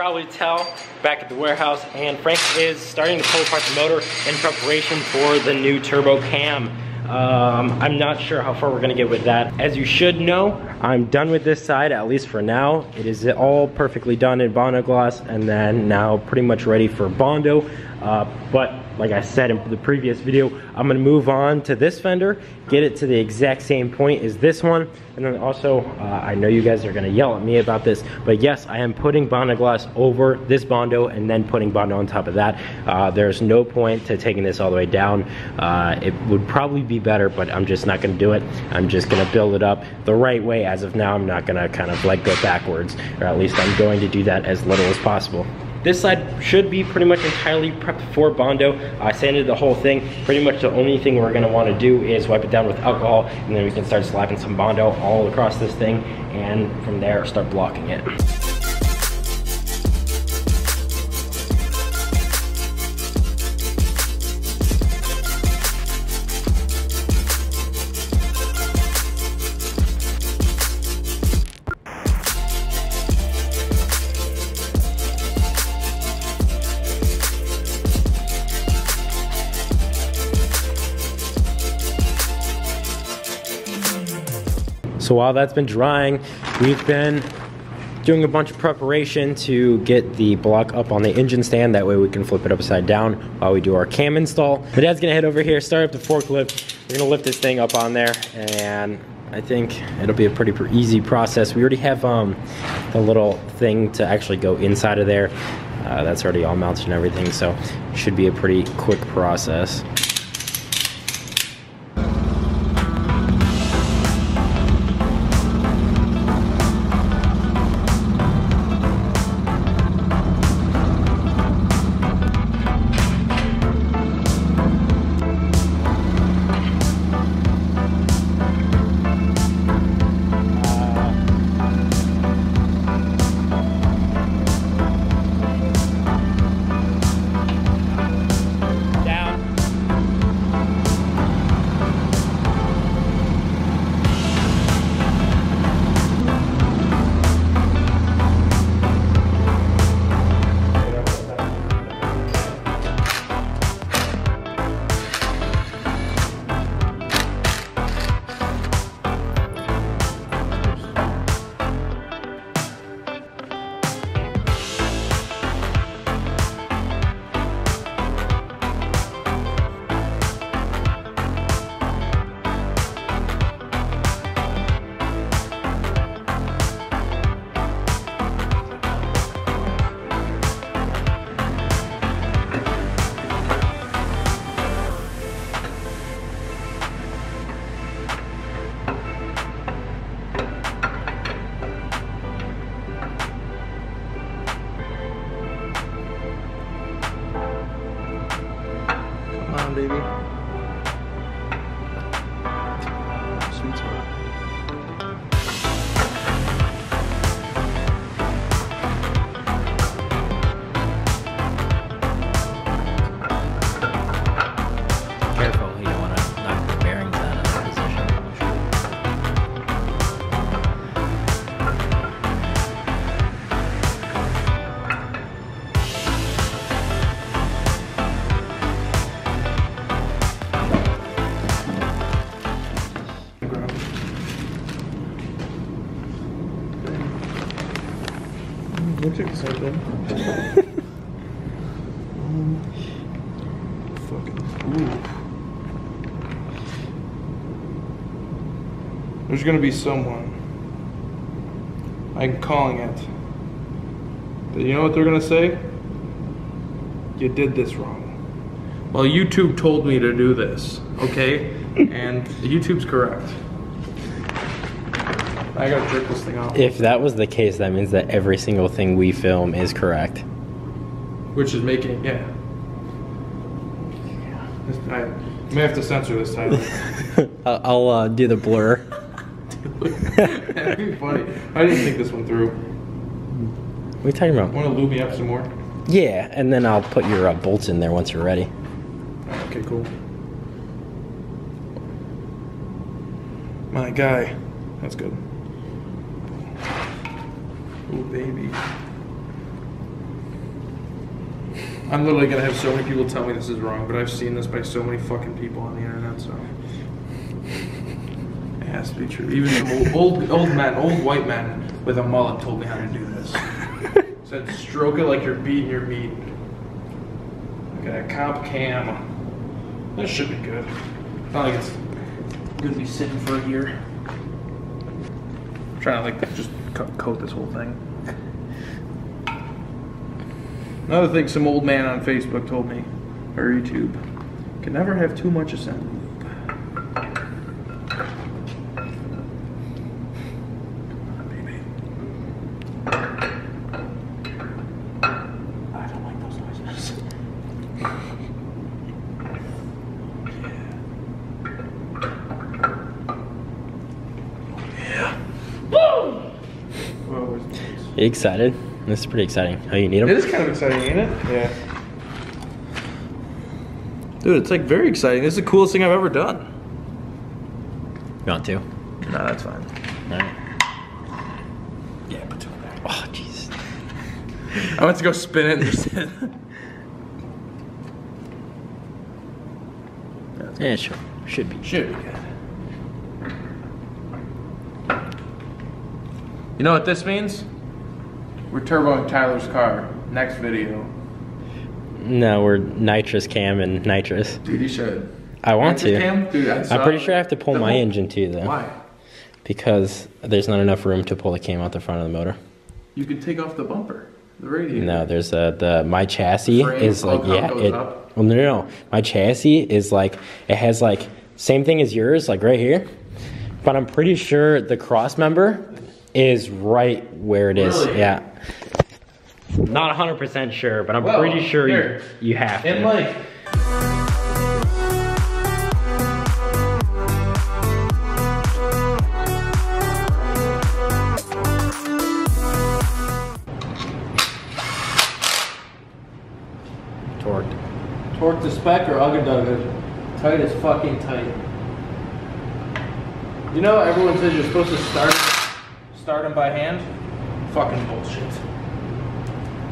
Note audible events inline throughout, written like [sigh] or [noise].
probably tell, back at the warehouse, and Frank is starting to pull apart the motor in preparation for the new turbo cam. Um, I'm not sure how far we're gonna get with that. As you should know, I'm done with this side, at least for now. It is all perfectly done in Bondo glass, and then now pretty much ready for Bondo. Uh, but like I said in the previous video, I'm gonna move on to this fender, get it to the exact same point as this one, and then also, uh, I know you guys are gonna yell at me about this, but yes, I am putting Bondo Glass over this Bondo and then putting Bondo on top of that. Uh, there's no point to taking this all the way down. Uh, it would probably be better, but I'm just not gonna do it. I'm just gonna build it up the right way. As of now, I'm not gonna kind of like go backwards, or at least I'm going to do that as little as possible. This side should be pretty much entirely prepped for Bondo. I sanded the whole thing. Pretty much the only thing we're gonna wanna do is wipe it down with alcohol and then we can start slapping some Bondo all across this thing and from there start blocking it. So while that's been drying, we've been doing a bunch of preparation to get the block up on the engine stand. That way we can flip it upside down while we do our cam install. My dad's gonna head over here, start up the forklift. We're gonna lift this thing up on there and I think it'll be a pretty easy process. We already have um, the little thing to actually go inside of there. Uh, that's already all mounted and everything, so should be a pretty quick process. Looks like something. Fucking. Ooh. There's gonna be someone. I'm calling it. But you know what they're gonna say? You did this wrong. Well, YouTube told me to do this, okay? [laughs] and YouTube's correct. I gotta jerk this thing off. If that was the case, that means that every single thing we film is correct. Which is making, yeah. This- I may have to censor this title. [laughs] I'll I'll, uh, do the blur. [laughs] That'd be funny. I didn't think this one through. What are you talking about? Want to lube me up some more? Yeah, and then I'll put your uh, bolts in there once you're ready. Okay, cool. My guy. That's good. Ooh, baby. I'm literally gonna have so many people tell me this is wrong, but I've seen this by so many fucking people on the internet, so it has to be true. Even some old, old, old men, old white men with a mullet told me how to do this. [laughs] Said stroke it like you're beating your meat. Okay, comp cam. This should be good. Not like it's gonna be sitting for a year. I'm trying to like just coat this whole thing. Another thing some old man on Facebook told me, or YouTube, can never have too much lube. Come on, baby. I don't like those noises. Whoa, where's the noise? You excited? This is pretty exciting. Oh, you need It them? is kind of exciting, ain't it? Yeah. Dude, it's like very exciting. This is the coolest thing I've ever done. You want to? No, that's fine. Alright. Yeah, put two back. Oh, jeez. I went to go spin it [laughs] and just Yeah, sure. Should be. Should be good. You know what this means? We're turboing Tyler's car. Next video. No, we're nitrous cam and nitrous. Dude, you should. I want to. Cam? Dude, I I'm pretty sure I have to pull The my whole- engine too, though. Why? Because there's not enough room to pull the cam out the front of the motor. You could take off the bumper, the radiator. No, there's a the my chassis Frame, is like yeah it. up? Well, no, no, no. My chassis is like it has like same thing as yours, like right here. But I'm pretty sure the cross member is right where it is. Really? Yeah. Not 100% sure, but I'm Well, pretty sure here. you, you have to. And like, torqued. torque the spec or Ugga Dugga. Tight as fucking tight. You know, everyone says you're supposed to start start them by hand. Fucking bullshit.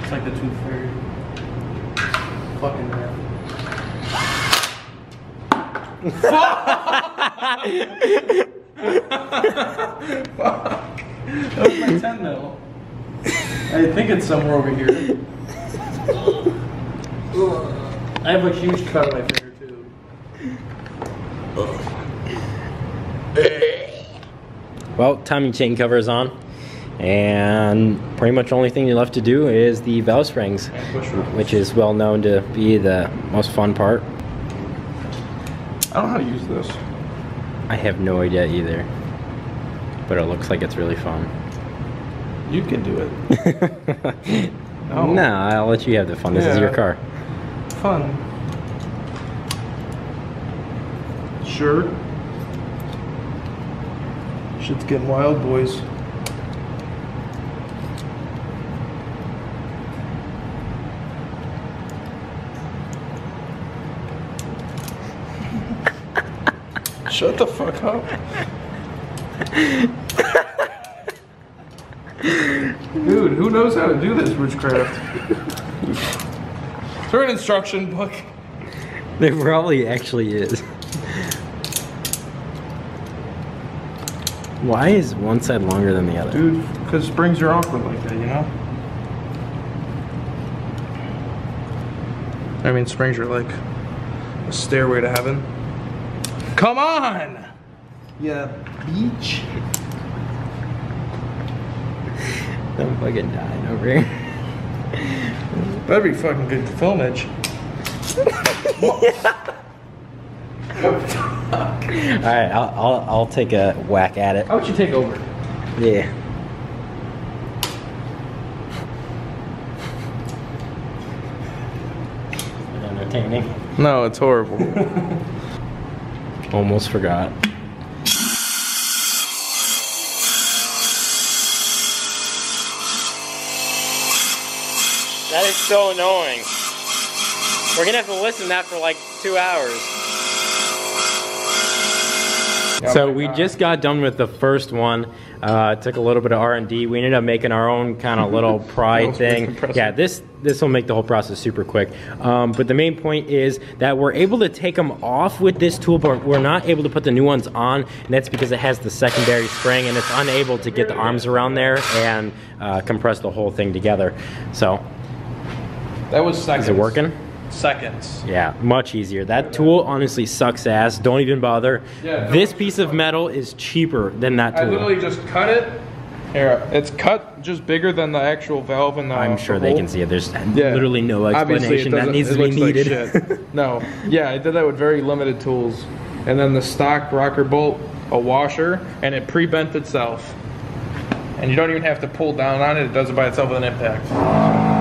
It's like the tooth fairy. Fucking man. Fuck. [laughs] That was my 10 mil. I think it's somewhere over here. [laughs] I have a huge cut on my finger too. Well, timing chain cover is on. And pretty much the only thing you're left to do is the valve springs, And push rods. which is well known to be the most fun part. I don't know how to use this. I have no idea either. But it looks like it's really fun. You can do it. Oh. [laughs] No, I'll let you have the fun. This is your car. Fun. Sure. Shit's getting wild, boys. [laughs] Shut the fuck up. Dude, who knows how to do this witchcraft? Is there an instruction book? There probably actually is. Why is one side longer than the other? Dude, because springs are awkward like that, you know? I mean, springs are like a stairway to heaven. Come on! Yeah, beach. [laughs] I'm fucking dying over here. Better be fucking good filmage. [laughs] [laughs] Alright, I'll, I'll, I'll take a whack at it. How would you take over? Yeah. Entertaining. No, it's horrible. [laughs] Almost forgot. That is so annoying. We're gonna have to listen to that for like two hours. Oh so we just got done with the first one. Uh, took a little bit of R&D. We ended up making our own kind of [laughs] little pride thing. Yeah, this this will make the whole process super quick. Um, but the main point is that we're able to take them off with this tool, but we're not able to put the new ones on, and that's because it has the secondary spring and it's unable to get the arms around there and uh, compress the whole thing together. So, that was seconds. Is it working? Seconds. Yeah, much easier. That tool honestly sucks ass. Don't even bother. Yeah, this piece of metal is cheaper than that tool. I literally just cut it. Here, it's cut just bigger than the actual valve and the. I'm sure the they can see it. There's yeah. literally no explanation that needs to be needed. Like [laughs] no, yeah, I did that with very limited tools, and then the stock rocker bolt, a washer, and it pre-bent itself. And you don't even have to pull down on it; it does it by itself with an impact.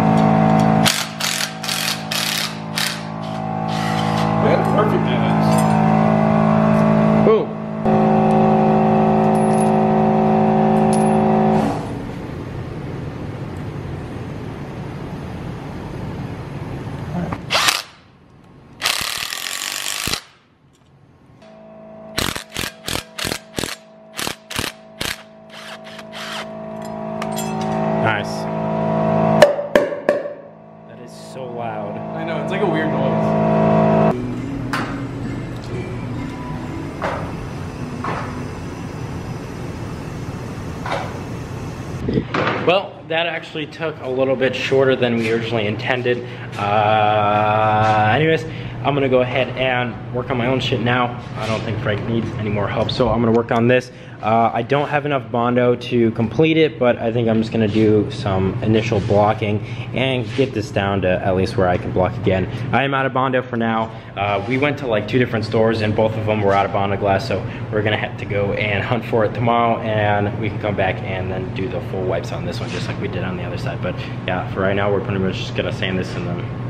That actually took a little bit shorter than we originally intended. Uh, anyways, I'm gonna go ahead and work on my own shit now. I don't think Frank needs any more help, so I'm gonna work on this. Uh, I don't have enough Bondo to complete it, but I think I'm just gonna do some initial blocking and get this down to at least where I can block again. I am out of Bondo for now. Uh, we went to like two different stores and both of them were out of Bondo glass, so we're gonna have to go and hunt for it tomorrow and we can come back and then do the full wipes on this one just like we did on the other side. But yeah, for right now, we're pretty much just gonna sand this and then,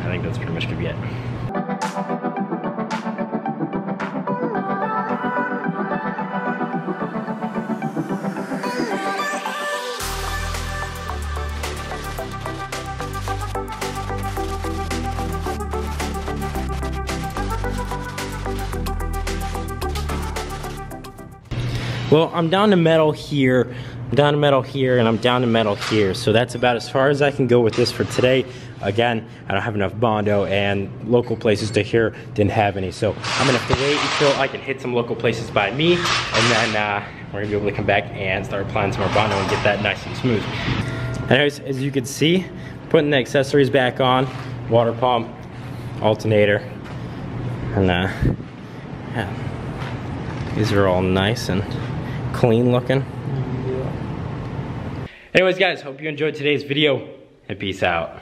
I think that's pretty much gonna be it. Well, I'm down to metal here, down to metal here, and I'm down to metal here. So that's about as far as I can go with this for today. Again, I don't have enough Bondo and local places to here didn't have any. So I'm gonna have to wait until I can hit some local places by me, and then uh, we're gonna be able to come back and start applying some more Bondo and get that nice and smooth. Anyways, as you can see, putting the accessories back on, water pump, alternator, and uh, yeah, these are all nice and clean looking. Anyways guys, hope you enjoyed today's video and peace out.